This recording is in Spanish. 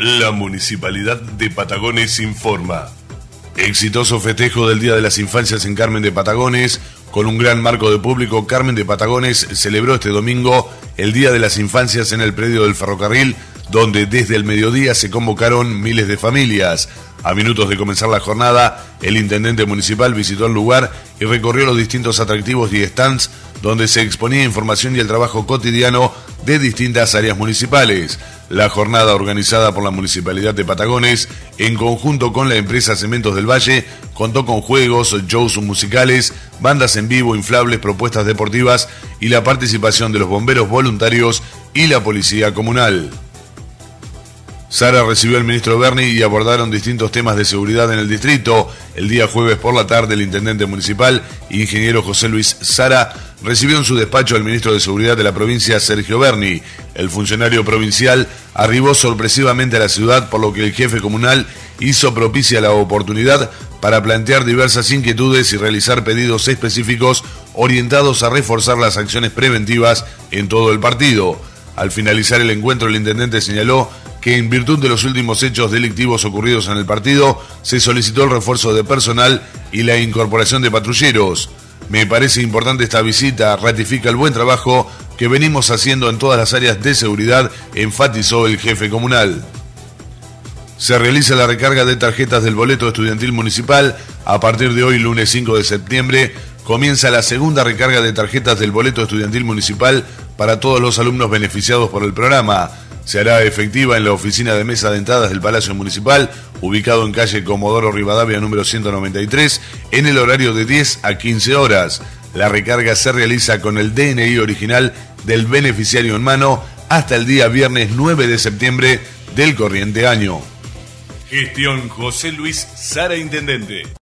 La Municipalidad de Patagones informa. Exitoso festejo del Día de las Infancias en Carmen de Patagones. Con un gran marco de público, Carmen de Patagones celebró este domingo el Día de las Infancias en el predio del ferrocarril, donde desde el mediodía se convocaron miles de familias. A minutos de comenzar la jornada, el intendente municipal visitó el lugar y recorrió los distintos atractivos y stands donde se exponía información y el trabajo cotidiano de distintas áreas municipales. La jornada organizada por la Municipalidad de Patagones, en conjunto con la empresa Cementos del Valle, contó con juegos, shows musicales, bandas en vivo, inflables, propuestas deportivas y la participación de los bomberos voluntarios y la policía comunal. Sara recibió al ministro Berni y abordaron distintos temas de seguridad en el distrito. El día jueves por la tarde, el intendente municipal, ingeniero José Luis Sara, recibió en su despacho al ministro de Seguridad de la provincia, Sergio Berni. El funcionario provincial arribó sorpresivamente a la ciudad, por lo que el jefe comunal hizo propicia la oportunidad para plantear diversas inquietudes y realizar pedidos específicos orientados a reforzar las acciones preventivas en todo el partido. Al finalizar el encuentro, el intendente señaló que en virtud de los últimos hechos delictivos ocurridos en el partido, se solicitó el refuerzo de personal y la incorporación de patrulleros. Me parece importante esta visita, ratifica el buen trabajo que venimos haciendo en todas las áreas de seguridad, enfatizó el jefe comunal. Se realiza la recarga de tarjetas del boleto estudiantil municipal. A partir de hoy, lunes 5 de septiembre, comienza la segunda recarga de tarjetas del boleto estudiantil municipal para todos los alumnos beneficiados por el programa se hará efectiva en la oficina de mesa de entradas del Palacio Municipal, ubicado en calle Comodoro Rivadavia número 193, en el horario de 10 a 15 horas. La recarga se realiza con el DNI original del beneficiario en mano hasta el día viernes 9 de septiembre del corriente año. Gestión José Luis Sara Intendente.